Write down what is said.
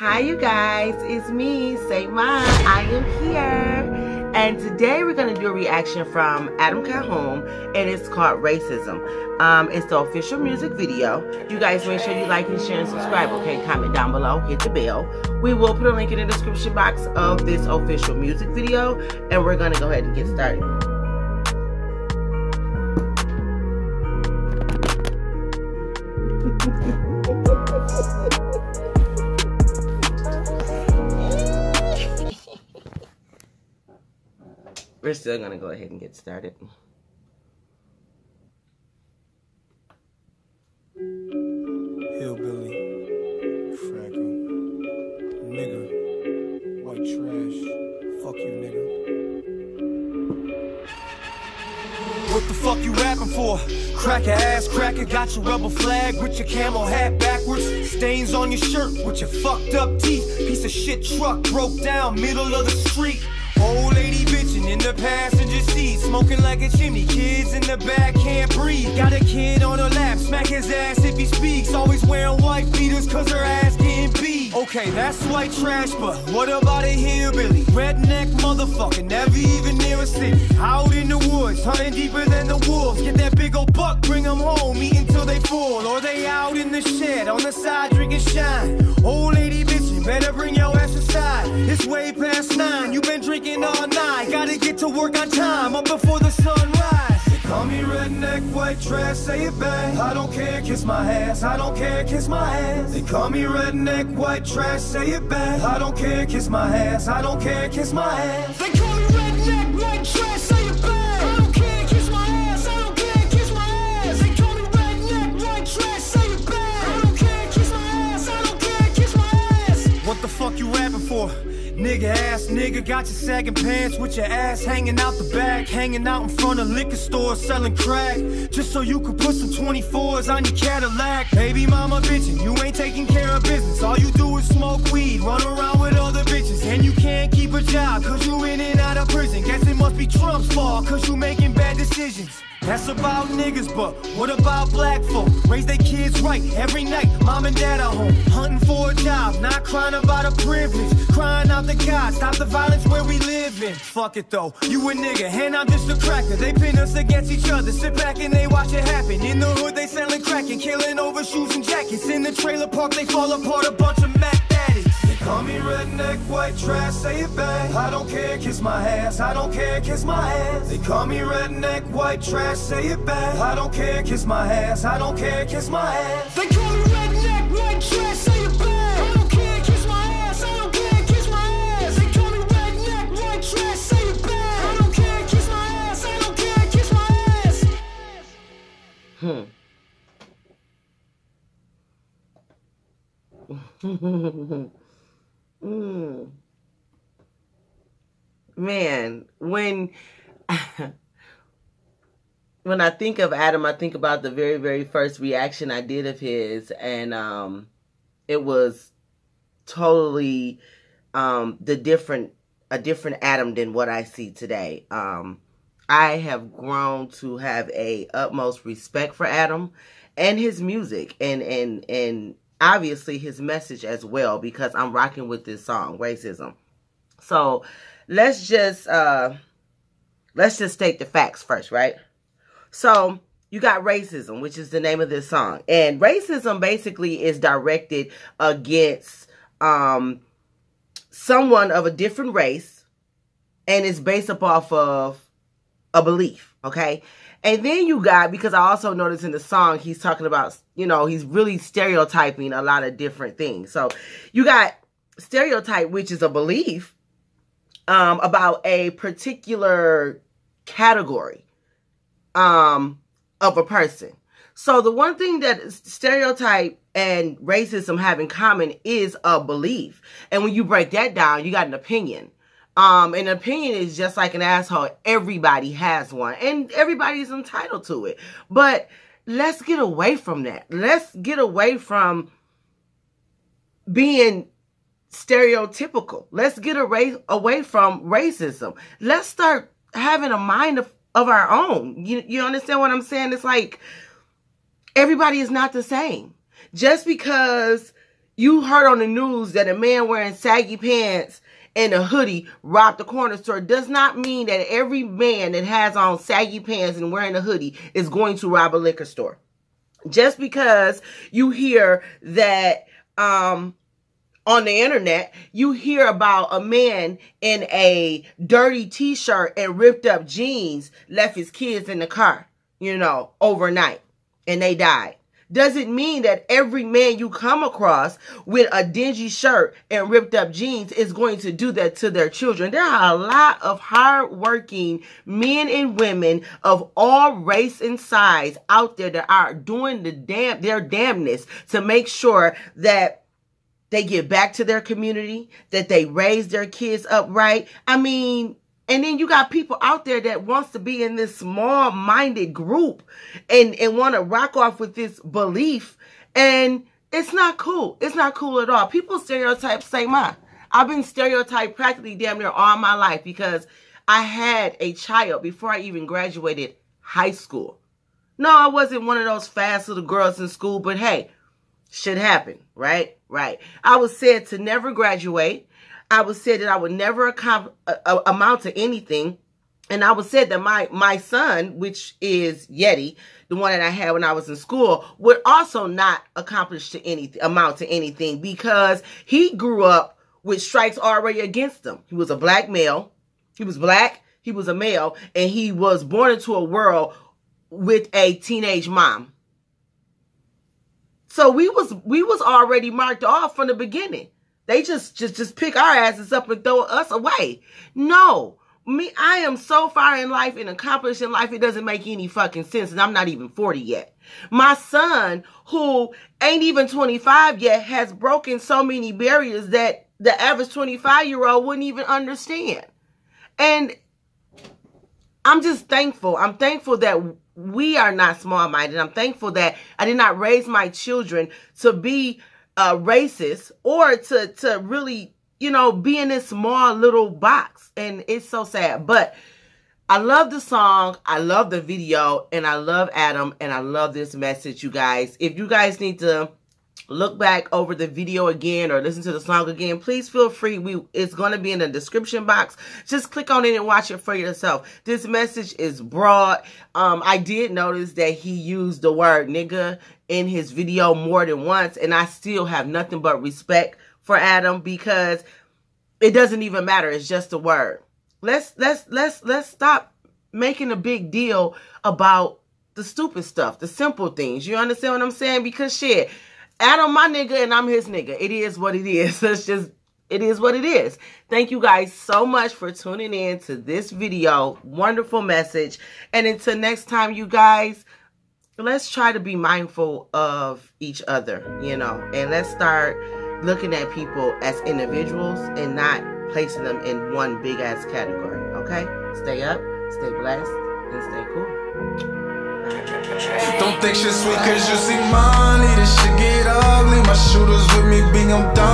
Hi, you guys. It's me, Saint Mom. I am here. And today we're going to do a reaction from Adam Calhoun, and it's called Racism. Um, it's the official music video. You guys make sure you like and share and subscribe, okay? Comment down below, hit the bell. We will put a link in the description box of this official music video, and we're going to go ahead and get started. We're still going to go ahead and get started. Hillbilly, nigga, white trash, fuck you, nigga. What the fuck you rapping for? Cracker ass cracker, got your rubber flag with your camel hat backwards. Stains on your shirt with your fucked up teeth. Piece of shit truck broke down, middle of the street. Old lady bitching in the passenger seat, smoking like a chimney. Kids in the back can't breathe. Got a kid on her lap, smack his ass if he speaks. Always wearing white beaters cause her ass getting beat. Okay, that's white trash, but what about a hillbilly? Redneck motherfucker, never even near a city. Out in the woods, hunting deeper than the wolves. Get that big old buck, bring them home, eat until they full. Or they out in the shed, on the side drinking shine. Old lady bitching, better bring your ass inside. It's way past nine, drinking all night. Gotta get to work on time, up before the sunrise. They call me redneck, white trash, say it back. I don't care, kiss my ass. I don't care, kiss my ass. They call me redneck, white trash, say it back. I don't care, kiss my ass. I don't care, kiss my ass. Nigga ass nigga got your sagging pants with your ass hanging out the back, hanging out in front of liquor stores selling crack, just so you could put some 24s on your Cadillac. Baby mama bitchin', you ain't taking care of business. All you do is smoke weed, run around with other bitches, and you can't keep a job cause you in and out of prison. Guess it must be Trump's fault cause you making bad decisions. That's about niggas, but what about black folk? Raise their kids right every night. Mom and dad are home, hunting for a job, not crying about a privilege. Crying out to God, stop the violence where we live in. Fuck it though, you a nigga, and I'm just a cracker. They pin us against each other, sit back and they watch it happen. In the hood, they selling crack and killing over shoes and jackets. In the trailer park, they fall apart, a bunch of Mac call me redneck, white trash, say it back. I don't care, kiss my ass. I don't care, kiss my ass. They call me redneck, white trash, say it back. I don't care, kiss my ass. I don't care, kiss my ass. They call me redneck, white trash, say it back. I don't mm. Man, when when I think of Adam, I think about the very, very first reaction I did of his, and um, it was totally um, the different a different Adam than what I see today. Um, I have grown to have a utmost respect for Adam and his music, and and and obviously his message as well because I'm rocking with this song, Racism. So let's just uh let's just state the facts first, right? So you got racism, which is the name of this song. And racism basically is directed against um someone of a different race and it's based up off of a belief, okay? And then you got, because I also noticed in the song, he's talking about, you know, he's really stereotyping a lot of different things. So you got stereotype, which is a belief um, about a particular category um, of a person. So the one thing that stereotype and racism have in common is a belief. And when you break that down, you got an opinion. Um, an opinion is just like an asshole. Everybody has one and everybody's entitled to it. But let's get away from that. Let's get away from being stereotypical. Let's get away, away from racism. Let's start having a mind of, of our own. You, you understand what I'm saying? It's like everybody is not the same. Just because you heard on the news that a man wearing saggy pants and a hoodie robbed the corner store does not mean that every man that has on saggy pants and wearing a hoodie is going to rob a liquor store. Just because you hear that um on the internet, you hear about a man in a dirty t-shirt and ripped up jeans left his kids in the car, you know, overnight and they died doesn't mean that every man you come across with a dingy shirt and ripped up jeans is going to do that to their children. There are a lot of hardworking men and women of all race and size out there that are doing the damn their damnness to make sure that they get back to their community, that they raise their kids up right. I mean, and then you got people out there that wants to be in this small minded group and, and want to rock off with this belief. And it's not cool. It's not cool at all. People stereotype say mine. I've been stereotyped practically damn near all my life because I had a child before I even graduated high school. No, I wasn't one of those fast little girls in school, but hey, shit happened, right? Right. I was said to never graduate. I was said that I would never amount to anything. And I was said that my, my son, which is Yeti, the one that I had when I was in school, would also not accomplish to anything, amount to anything because he grew up with strikes already against him. He was a black male. He was black. He was a male and he was born into a world with a teenage mom. So we was, we was already marked off from the beginning. They just just just pick our asses up and throw us away. No. Me, I am so far in life and accomplished in life, it doesn't make any fucking sense. And I'm not even 40 yet. My son, who ain't even 25 yet, has broken so many barriers that the average 25 year old wouldn't even understand. And I'm just thankful. I'm thankful that we are not small minded. I'm thankful that I did not raise my children to be uh, racist or to to really you know be in this small little box. And it's so sad. But i love the song. I love the video. And i love adam. And i love this message you guys. If you guys need to look back over the video again or listen to the song again please feel free. We it's going to be in the description box. Just click on it and watch it for yourself. This message is broad. Um i did notice that he used the word nigga in his video more than once and i still have nothing but respect for adam because it doesn't even matter. It's just a word. Let's let's let's let's stop making a big deal about the stupid stuff the simple things. You understand what i'm saying? Because shit Adam, my nigga, and I'm his nigga. It is what it is. It's just, it is what it is. Thank you guys so much for tuning in to this video. Wonderful message. And until next time, you guys, let's try to be mindful of each other, you know, and let's start looking at people as individuals and not placing them in one big ass category. Okay? Stay up, stay blessed, and stay cool. Don't think shit sweet cause you see money, this shit get ugly. My shooters with me being dummy, my